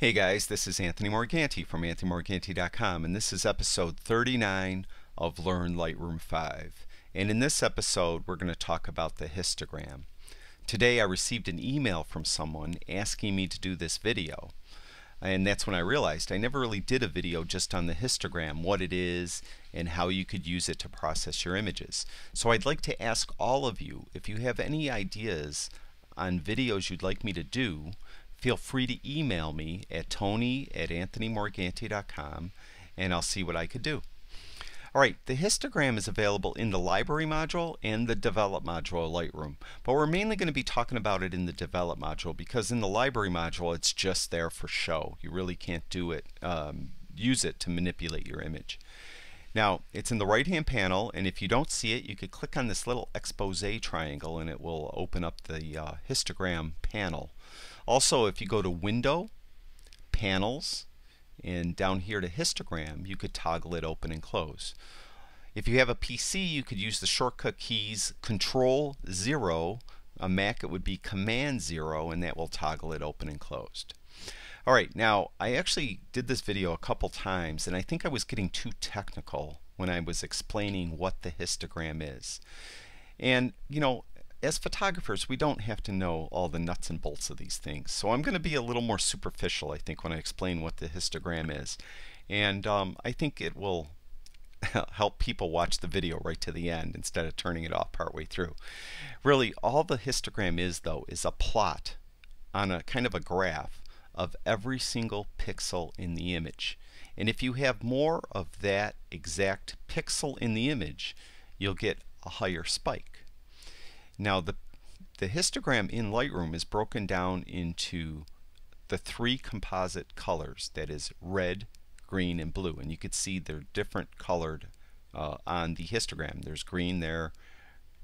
Hey guys, this is Anthony Morganti from AnthonyMorganti.com and this is episode 39 of Learn Lightroom 5. And in this episode we're going to talk about the histogram. Today I received an email from someone asking me to do this video. And that's when I realized I never really did a video just on the histogram, what it is and how you could use it to process your images. So I'd like to ask all of you if you have any ideas on videos you'd like me to do feel free to email me at tony at anthonymorganti.com and I'll see what I could do. Alright, the histogram is available in the library module and the develop module of Lightroom, but we're mainly going to be talking about it in the develop module because in the library module it's just there for show. You really can't do it, um, use it to manipulate your image. Now, it's in the right hand panel, and if you don't see it, you could click on this little expose triangle and it will open up the uh, histogram panel. Also, if you go to Window, Panels, and down here to Histogram, you could toggle it open and close. If you have a PC, you could use the shortcut keys Control 0. A Mac, it would be Command 0, and that will toggle it open and closed. Alright, now I actually did this video a couple times, and I think I was getting too technical when I was explaining what the histogram is. And, you know, as photographers, we don't have to know all the nuts and bolts of these things. So I'm going to be a little more superficial, I think, when I explain what the histogram is. And um, I think it will help people watch the video right to the end instead of turning it off partway through. Really, all the histogram is, though, is a plot on a kind of a graph of every single pixel in the image. And if you have more of that exact pixel in the image, you'll get a higher spike. Now the, the histogram in Lightroom is broken down into the three composite colors, that is red, green, and blue. And you can see they're different colored uh, on the histogram. There's green there,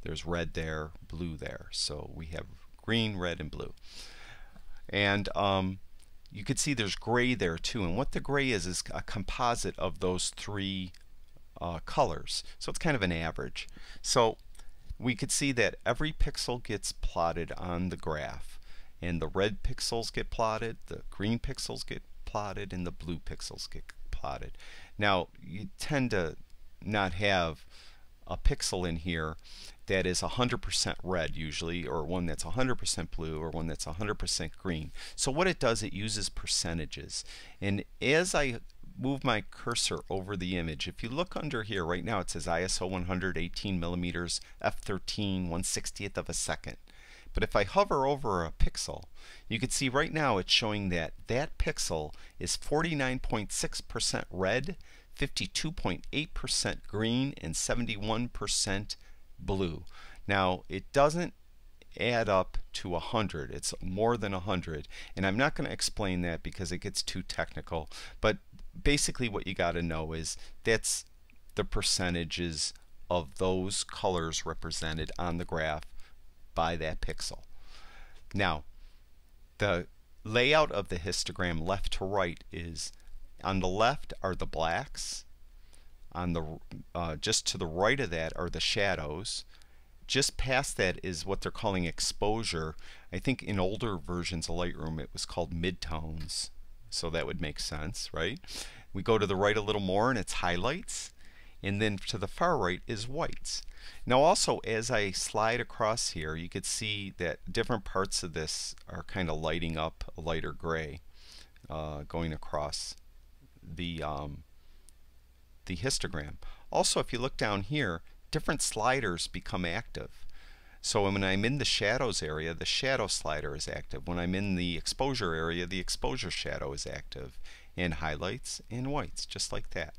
there's red there, blue there. So we have green, red, and blue. And um, you can see there's gray there too. And what the gray is is a composite of those three uh, colors. So it's kind of an average. So we could see that every pixel gets plotted on the graph and the red pixels get plotted, the green pixels get plotted, and the blue pixels get plotted. Now you tend to not have a pixel in here that is 100% red usually or one that's 100% blue or one that's 100% green. So what it does it uses percentages and as I move my cursor over the image, if you look under here, right now it says ISO 118 millimeters, f13, 160th of a second. But if I hover over a pixel, you can see right now it's showing that that pixel is 49.6% red, 52.8% green, and 71% blue. Now, it doesn't add up to 100. It's more than 100. And I'm not going to explain that because it gets too technical. But basically what you got to know is that's the percentages of those colors represented on the graph by that pixel. Now, the layout of the histogram left to right is on the left are the blacks, on the uh, just to the right of that are the shadows. Just past that is what they're calling exposure. I think in older versions of Lightroom it was called midtones so that would make sense, right? We go to the right a little more and it's highlights, and then to the far right is whites. Now also as I slide across here you could see that different parts of this are kind of lighting up a lighter gray uh, going across the um, the histogram. Also if you look down here different sliders become active. So when I'm in the shadows area, the shadow slider is active. When I'm in the exposure area, the exposure shadow is active. And highlights and whites, just like that.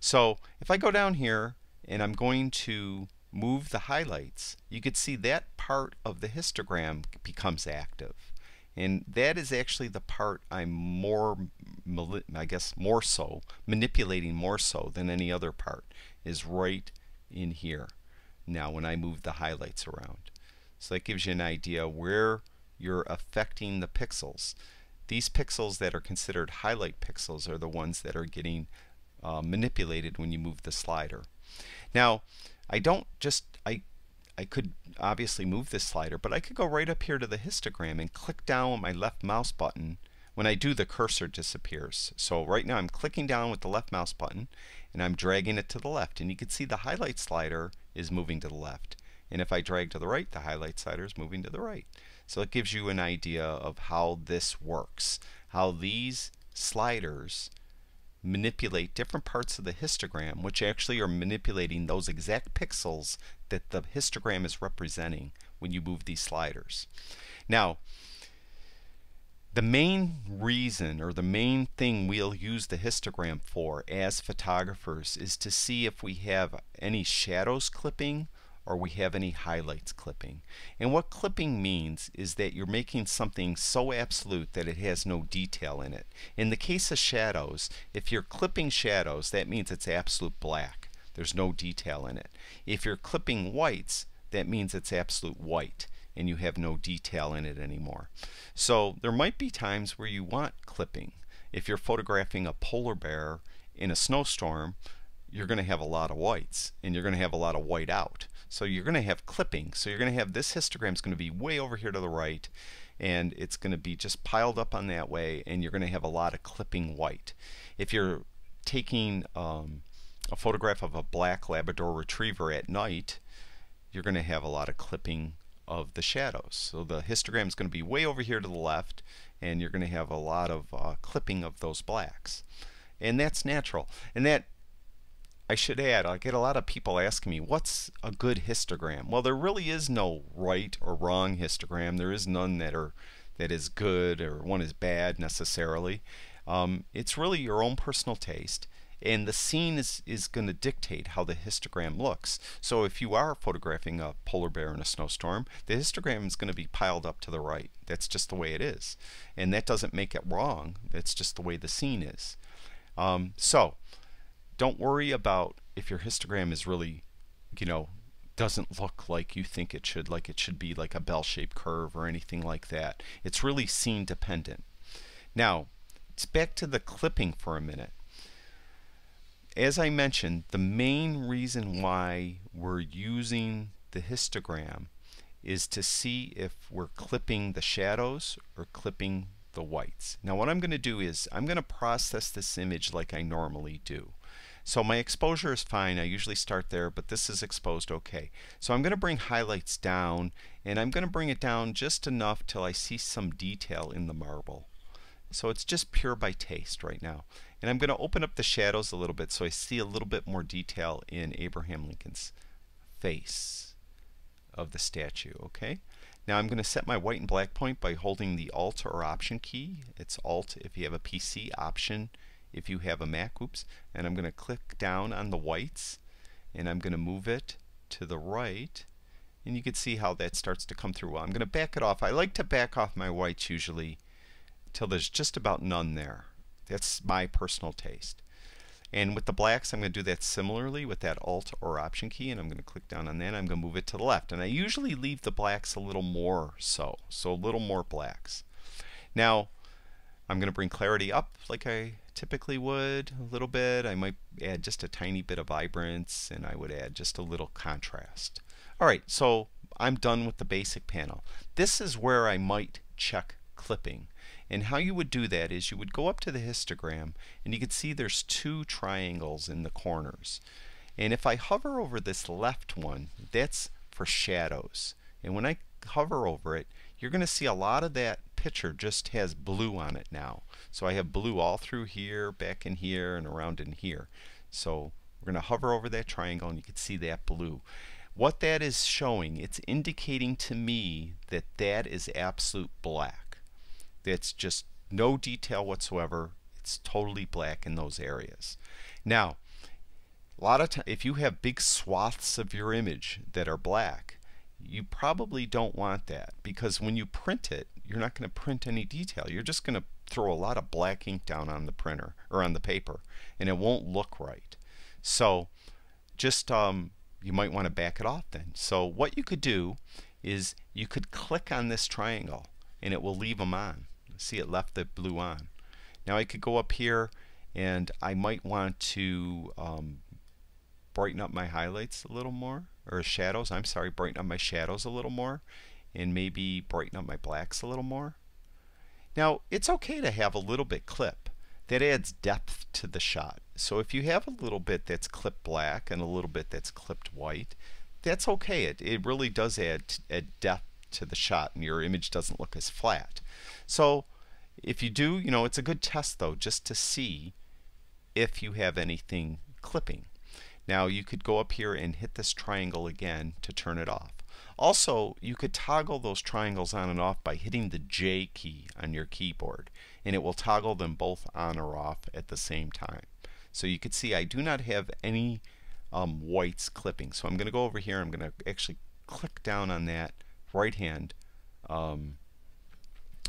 So if I go down here and I'm going to move the highlights, you can see that part of the histogram becomes active. And that is actually the part I'm more, I guess, more so, manipulating more so than any other part, is right in here now when I move the highlights around. So that gives you an idea where you're affecting the pixels. These pixels that are considered highlight pixels are the ones that are getting uh, manipulated when you move the slider. Now, I don't just, I, I could obviously move this slider, but I could go right up here to the histogram and click down with my left mouse button When I do, the cursor disappears. So right now I'm clicking down with the left mouse button and I'm dragging it to the left. And you can see the highlight slider is moving to the left. And if I drag to the right, the highlight slider is moving to the right. So it gives you an idea of how this works, how these sliders manipulate different parts of the histogram, which actually are manipulating those exact pixels that the histogram is representing when you move these sliders. Now, the main reason or the main thing we'll use the histogram for as photographers is to see if we have any shadows clipping or we have any highlights clipping. And what clipping means is that you're making something so absolute that it has no detail in it. In the case of shadows, if you're clipping shadows, that means it's absolute black. There's no detail in it. If you're clipping whites, that means it's absolute white and you have no detail in it anymore. So there might be times where you want clipping. If you're photographing a polar bear in a snowstorm, you're going to have a lot of whites and you're going to have a lot of white out. So you're going to have clipping. So you're going to have this histogram is going to be way over here to the right and it's going to be just piled up on that way and you're going to have a lot of clipping white. If you're taking um, a photograph of a black Labrador Retriever at night, you're going to have a lot of clipping of the shadows. So the histogram is going to be way over here to the left and you're going to have a lot of uh, clipping of those blacks. And that's natural. And that I should add, I get a lot of people asking me, what's a good histogram? Well, there really is no right or wrong histogram. There is none that are that is good or one is bad necessarily. Um, it's really your own personal taste and the scene is, is going to dictate how the histogram looks. So if you are photographing a polar bear in a snowstorm, the histogram is going to be piled up to the right. That's just the way it is. And that doesn't make it wrong. That's just the way the scene is. Um, so don't worry about if your histogram is really, you know, doesn't look like you think it should, like it should be like a bell-shaped curve or anything like that. It's really scene dependent. Now, it's back to the clipping for a minute. As I mentioned, the main reason why we're using the histogram is to see if we're clipping the shadows or clipping the whites. Now what I'm going to do is I'm going to process this image like I normally do. So my exposure is fine. I usually start there, but this is exposed okay. So I'm going to bring highlights down, and I'm going to bring it down just enough till I see some detail in the marble. So it's just pure by taste right now. And I'm going to open up the shadows a little bit so I see a little bit more detail in Abraham Lincoln's face of the statue, okay? Now I'm going to set my white and black point by holding the Alt or Option key. It's Alt if you have a PC, Option if you have a Mac, oops, and I'm going to click down on the whites and I'm going to move it to the right and you can see how that starts to come through. Well, I'm going to back it off. I like to back off my whites usually till there's just about none there. That's my personal taste. And with the blacks, I'm going to do that similarly with that Alt or Option key, and I'm going to click down on that. I'm going to move it to the left. And I usually leave the blacks a little more so, so a little more blacks. Now, I'm going to bring clarity up like I typically would a little bit. I might add just a tiny bit of vibrance and I would add just a little contrast. Alright, so I'm done with the basic panel. This is where I might check clipping. And how you would do that is you would go up to the histogram and you can see there's two triangles in the corners. And if I hover over this left one, that's for shadows. And when I hover over it, you're going to see a lot of that picture just has blue on it now. So I have blue all through here, back in here, and around in here. So we're going to hover over that triangle and you can see that blue. What that is showing, it's indicating to me that that is absolute black. That's just no detail whatsoever. It's totally black in those areas. Now, a lot of time, if you have big swaths of your image that are black, you probably don't want that because when you print it, you're not going to print any detail. You're just going to throw a lot of black ink down on the printer or on the paper and it won't look right. So just um, you might want to back it off then. So what you could do is you could click on this triangle and it will leave them on. See it left the blue on. Now I could go up here and I might want to um, brighten up my highlights a little more or shadows, I'm sorry, brighten up my shadows a little more and maybe brighten up my blacks a little more. Now, it's okay to have a little bit clip. That adds depth to the shot. So if you have a little bit that's clipped black and a little bit that's clipped white, that's okay. It, it really does add, add depth to the shot and your image doesn't look as flat. So if you do, you know, it's a good test though, just to see if you have anything clipping. Now you could go up here and hit this triangle again to turn it off. Also, you could toggle those triangles on and off by hitting the J key on your keyboard and it will toggle them both on or off at the same time. So you could see I do not have any um, whites clipping. So I'm going to go over here. I'm going to actually click down on that right hand um,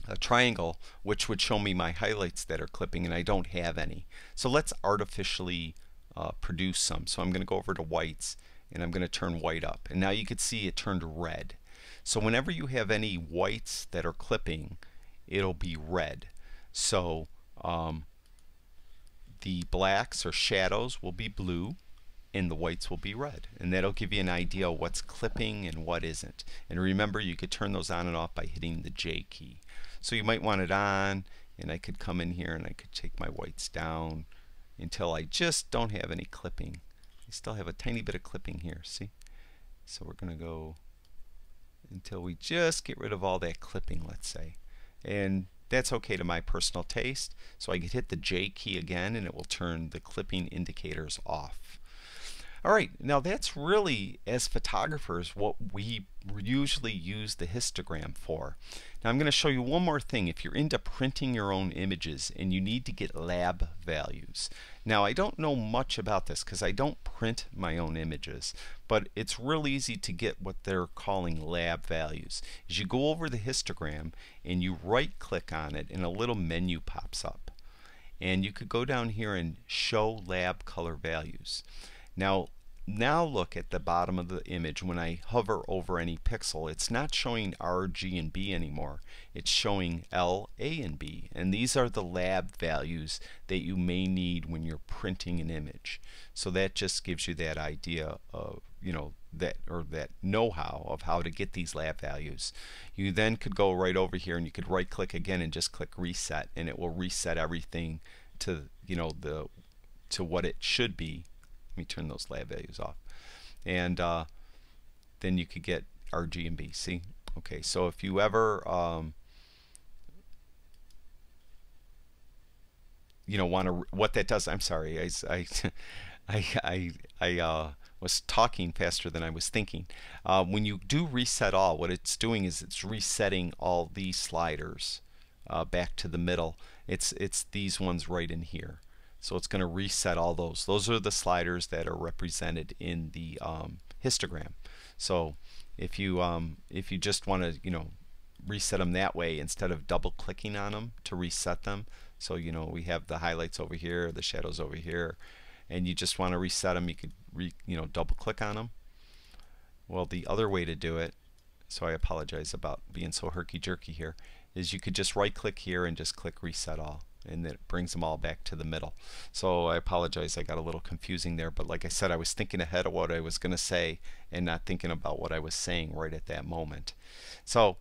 a triangle which would show me my highlights that are clipping and I don't have any. So let's artificially uh, produce some. So I'm going to go over to whites and I'm going to turn white up. And now you can see it turned red. So whenever you have any whites that are clipping, it'll be red. So um, the blacks or shadows will be blue and the whites will be red. And that'll give you an idea of what's clipping and what isn't. And remember, you could turn those on and off by hitting the J key. So you might want it on, and I could come in here and I could take my whites down until I just don't have any clipping. I still have a tiny bit of clipping here, see? So we're going to go until we just get rid of all that clipping, let's say. And that's okay to my personal taste. So I can hit the J key again and it will turn the clipping indicators off. All right, now that's really, as photographers, what we usually use the histogram for. Now I'm going to show you one more thing. If you're into printing your own images and you need to get lab values. Now I don't know much about this because I don't print my own images, but it's real easy to get what they're calling lab values. As you go over the histogram and you right click on it and a little menu pops up. And you could go down here and show lab color values. Now, now look at the bottom of the image. When I hover over any pixel it's not showing R, G and B anymore. It's showing L, A and B. And these are the lab values that you may need when you're printing an image. So that just gives you that idea of you know that or that know-how of how to get these lab values. You then could go right over here and you could right click again and just click reset and it will reset everything to you know the to what it should be let me turn those lab values off. And uh, then you could get RG and B. See? Okay, so if you ever um, you know want to what that does I'm sorry I I I I, uh, was talking faster than I was thinking uh, when you do reset all what it's doing is it's resetting all these sliders uh, back to the middle it's it's these ones right in here so it's going to reset all those. Those are the sliders that are represented in the um, histogram. So if you um, if you just want to you know reset them that way instead of double clicking on them to reset them. So you know we have the highlights over here, the shadows over here, and you just want to reset them. You could re, you know double click on them. Well, the other way to do it, so I apologize about being so herky jerky here, is you could just right click here and just click reset all and it brings them all back to the middle. So I apologize, I got a little confusing there, but like I said, I was thinking ahead of what I was going to say and not thinking about what I was saying right at that moment. So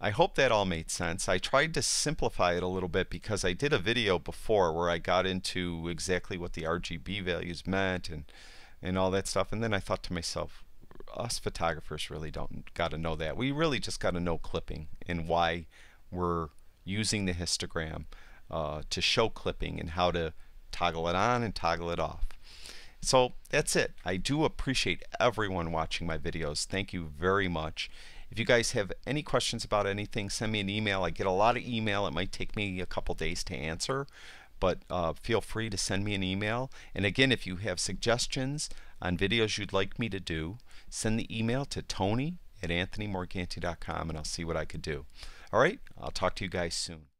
I hope that all made sense. I tried to simplify it a little bit because I did a video before where I got into exactly what the RGB values meant and and all that stuff and then I thought to myself us photographers really don't got to know that. We really just got to know clipping and why we're using the histogram uh, to show clipping and how to toggle it on and toggle it off. So that's it. I do appreciate everyone watching my videos. Thank you very much. If you guys have any questions about anything, send me an email. I get a lot of email. It might take me a couple days to answer, but uh, feel free to send me an email. And again, if you have suggestions on videos you'd like me to do, send the email to tony at anthonymorganti.com and I'll see what I could do. All right, I'll talk to you guys soon.